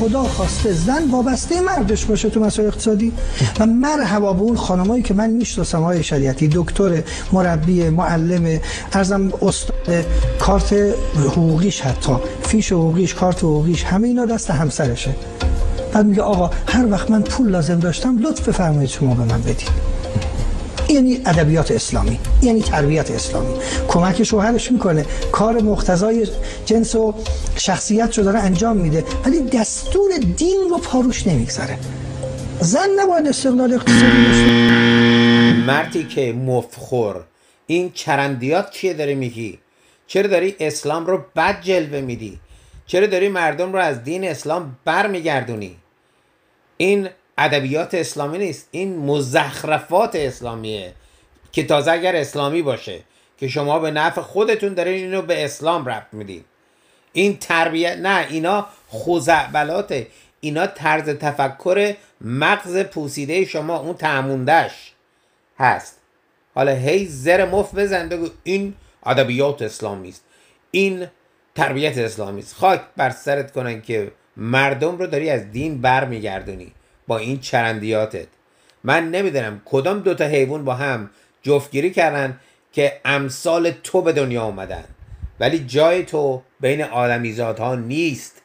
خدا خواسته زن وابسته مردش باشه تو مسائل اقتصادی. و مرحبا به اون خانمایی که من می‌شناسم های شریعتی دکتر مربی معلم ارزم استاد کارت حقوقیش حتی فیش حقوقیش کارت حقوقیش همه اینا دست همسرشه. بعد میگه آقا هر وقت من پول لازم داشتم لطف بفرمایید شما به من بدید. یعنی ادبیات اسلامی یعنی تربیت اسلامی. کمک شوهرش می‌کنه کار مقتضای جنس و شخصیت رو داره انجام میده ولی دستور دین رو پاروش نمی‌گذاره. زن نباید استقلال اقتصادی مردی که مفخور این چرندیات چیه داری میگی؟ چرا داری اسلام رو بد جلوه میدی؟ چرا داری مردم رو از دین اسلام برمیگردونی؟ این ادبیات اسلامی نیست. این مزخرفات اسلامیه که تازه اگر اسلامی باشه که شما به نفع خودتون دارین اینو به اسلام ربط میدین. این تربیت نه اینا خوزعبلاته. اینا طرز تفکر مغز پوسیده شما اون تعموندش هست. حالا هی زر مف بزن بگو این ادبیات اسلامی است. این تربیت اسلامی است. خاک بر سرت کنن که مردم رو داری از دین برمیگردونی. با این چرندیاتت. من نمی‌دونم کدام دوتا حیوان با هم جفتگیری کردن که امثال تو به دنیا اومدن. ولی جای تو بین آدمیزادها نیست.